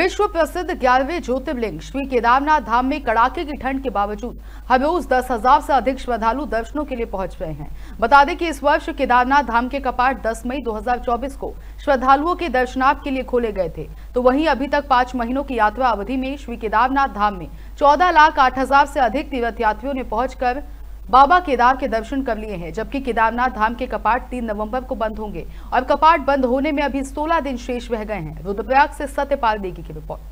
विश्व प्रसिद्ध ग्यारहवें ज्योतिर्लिंग श्री केदारनाथ धाम में कड़ाके की ठंड के बावजूद रोज दस हज़ार से अधिक श्रद्धालु दर्शनों के लिए पहुँच रहे हैं। बता दें कि इस वर्ष केदारनाथ धाम के कपाट 10 मई 2024 को श्रद्धालुओं के दर्शनार्थ के लिए खोले गए थे। तो वहीं अभी तक पाँच महीनों की यात्रा अवधि में श्री केदारनाथ धाम में चौदह लाख आठ हज़ार से अधिक तीर्थ यात्रियों ने पहुंचकर बाबा केदार के दर्शन कर लिए हैं, जबकि केदारनाथ धाम के कपाट 3 नवंबर को बंद होंगे। और कपाट बंद होने में अभी 16 दिन शेष रह गए हैं। रुद्रप्रयाग से सत्यपाल देगी की रिपोर्ट।